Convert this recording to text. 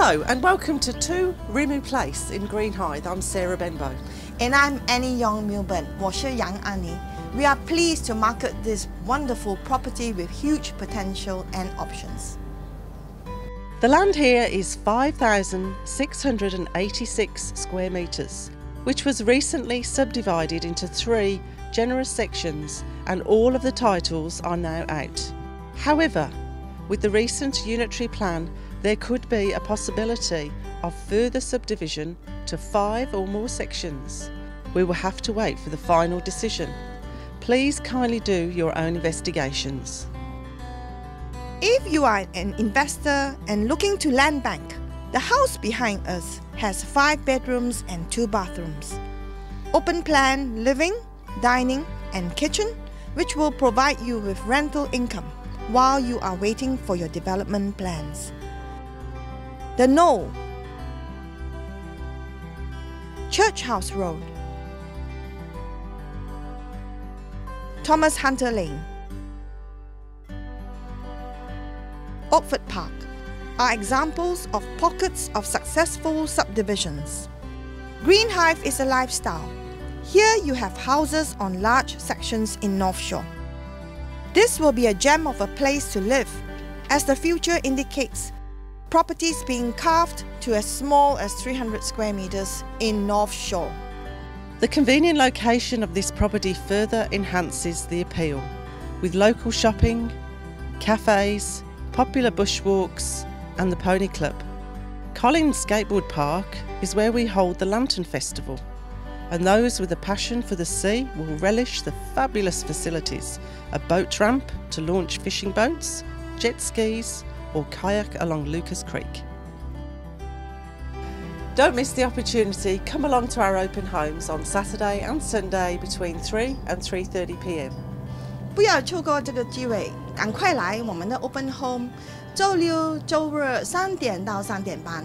Hello and welcome to 2 Rimu Place in Greenhithe. I'm Sarah Benbow. And I'm Annie Young Milburn. 我是杨安妮. We are pleased to market this wonderful property with huge potential and options. The land here is 5,686 square metres, which was recently subdivided into three generous sections and all of the titles are now out. However, with the recent unitary plan, there could be a possibility of further subdivision to five or more sections. We will have to wait for the final decision. Please kindly do your own investigations. If you are an investor and looking to land bank, the house behind us has five bedrooms and two bathrooms. Open plan living, dining, and kitchen, which will provide you with rental income while you are waiting for your development plans. The Knoll, Churchouse Road, Thomas Hunter Lane. Oakford Park are examples of pockets of successful subdivisions. Greenhithe is a lifestyle. Here you have houses on large sections in North Shore. This will be a gem of a place to live, as the future indicates properties being carved to as small as 300 square meters in North Shore. The convenient location of this property further enhances the appeal, with local shopping, cafes, popular bushwalks, and the Pony Club. Collins Skateboard Park is where we hold the Lantern Festival, and those with a passion for the sea will relish the fabulous facilities a boat ramp to launch fishing boats, jet skis, or kayak along Lucas Creek. Don't miss the opportunity. Come along to our open homes on Saturday and Sunday between 3 and 3:30 p.m. 不要错过这个机会，赶快来我们的 Open Home，周六周日三点到三点半。